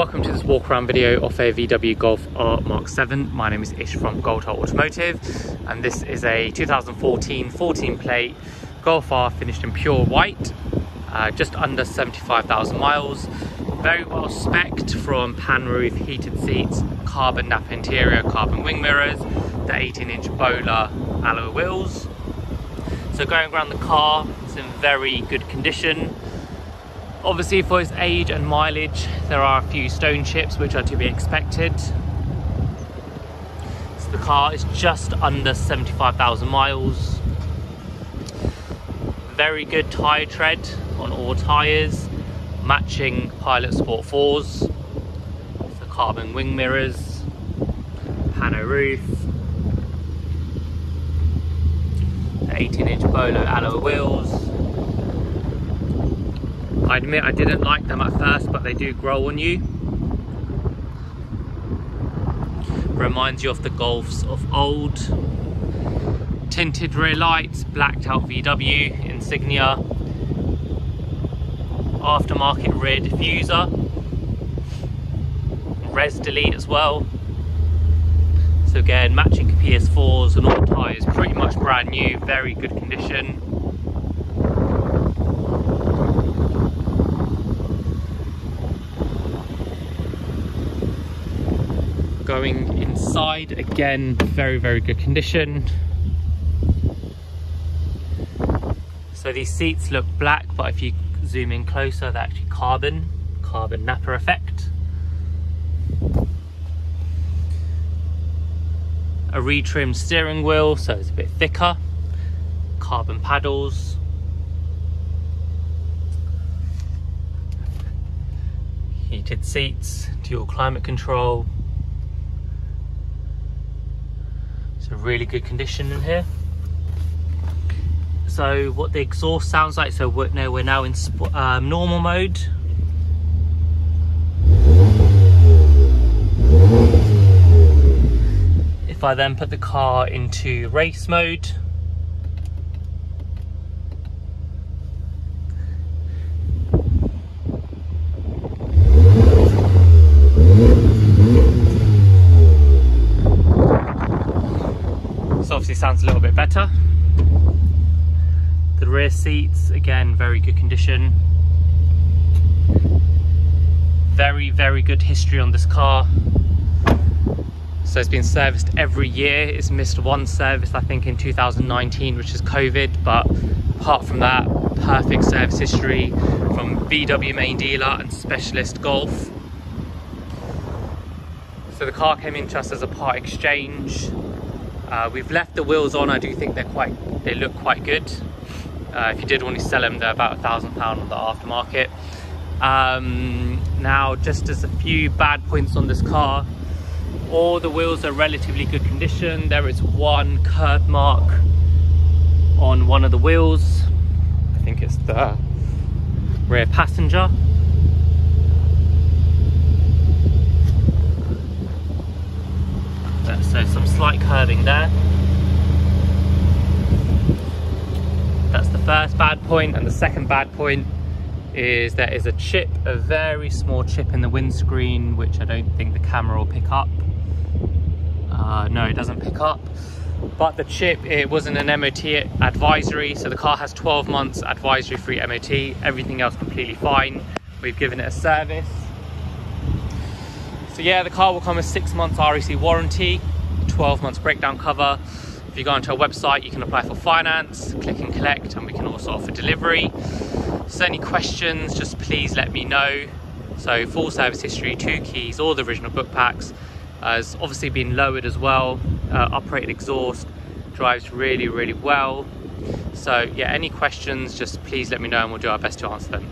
welcome to this walk around video of a VW Golf R Mark 7. My name is Ish from Goldheart Automotive and this is a 2014 14 plate Golf R finished in pure white, uh, just under 75,000 miles. Very well specced from pan roof, heated seats, carbon nappa interior, carbon wing mirrors, the 18 inch Bowler alloy wheels. So going around the car, it's in very good condition. Obviously for its age and mileage, there are a few stone chips which are to be expected. So the car is just under 75,000 miles. Very good tyre tread on all tyres, matching Pilot Sport 4s. The carbon wing mirrors, pano roof, 18 inch Bolo alloy wheels, I admit I didn't like them at first, but they do grow on you. Reminds you of the Golfs of old. Tinted rear lights, blacked out VW insignia. Aftermarket rear diffuser. Res delete as well. So again, matching PS4s and all tyres, pretty much brand new, very good condition. Going inside. Again very very good condition. So these seats look black but if you zoom in closer they're actually carbon carbon nappa effect. A retrimmed steering wheel so it's a bit thicker. Carbon paddles. Heated seats dual climate control a really good condition in here. So what the exhaust sounds like, so we're, we're now in um, normal mode. If I then put the car into race mode, obviously sounds a little bit better. The rear seats, again, very good condition. Very, very good history on this car. So it's been serviced every year. It's missed one service, I think, in 2019, which is COVID. But apart from that, perfect service history from VW main dealer and specialist Golf. So the car came into us as a part exchange. Uh, we've left the wheels on. I do think they're quite, they look quite good. Uh, if you did want to sell them, they're about a thousand pound on the aftermarket. Um, now, just as a few bad points on this car, all the wheels are relatively good condition. There is one curb mark on one of the wheels. I think it's the rear passenger. so some there. That's the first bad point, and the second bad point is there is a chip, a very small chip in the windscreen, which I don't think the camera will pick up. Uh, no, it doesn't pick up. But the chip, it wasn't an MOT advisory, so the car has 12 months advisory free MOT, everything else completely fine. We've given it a service. So yeah, the car will come with six months RAC warranty. 12 months breakdown cover. If you go onto our website, you can apply for finance, click and collect, and we can also offer delivery. So any questions, just please let me know. So full service history, two keys, all the original book packs. Has obviously been lowered as well, uh, operated exhaust, drives really, really well. So yeah, any questions, just please let me know and we'll do our best to answer them.